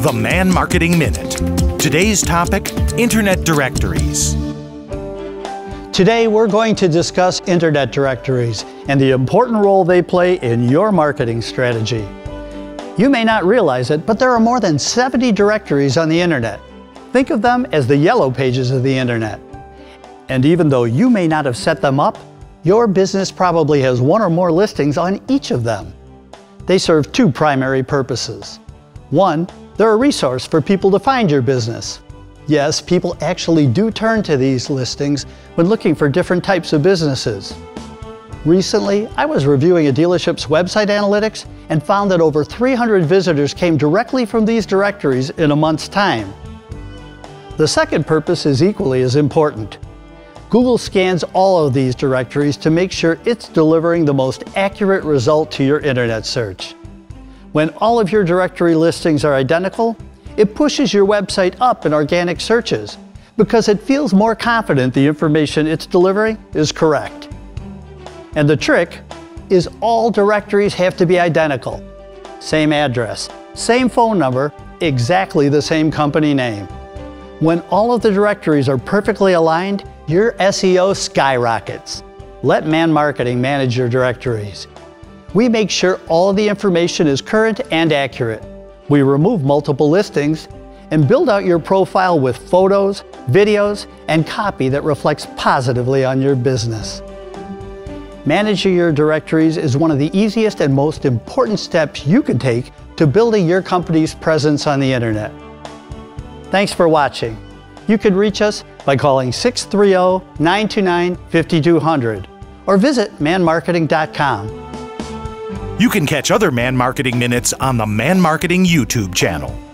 The Man Marketing Minute. Today's topic Internet directories. Today, we're going to discuss internet directories and the important role they play in your marketing strategy. You may not realize it, but there are more than 70 directories on the internet. Think of them as the yellow pages of the internet. And even though you may not have set them up, your business probably has one or more listings on each of them. They serve two primary purposes. One, they're a resource for people to find your business. Yes, people actually do turn to these listings when looking for different types of businesses. Recently, I was reviewing a dealership's website analytics and found that over 300 visitors came directly from these directories in a month's time. The second purpose is equally as important. Google scans all of these directories to make sure it's delivering the most accurate result to your internet search. When all of your directory listings are identical, it pushes your website up in organic searches because it feels more confident the information it's delivering is correct. And the trick is all directories have to be identical. Same address, same phone number, exactly the same company name. When all of the directories are perfectly aligned, your SEO skyrockets. Let Man Marketing manage your directories. We make sure all the information is current and accurate. We remove multiple listings and build out your profile with photos, videos, and copy that reflects positively on your business. Managing your directories is one of the easiest and most important steps you can take to building your company's presence on the internet. Thanks for watching. You can reach us by calling 630 929 5200 or visit manmarketing.com. You can catch other Man Marketing Minutes on the Man Marketing YouTube channel.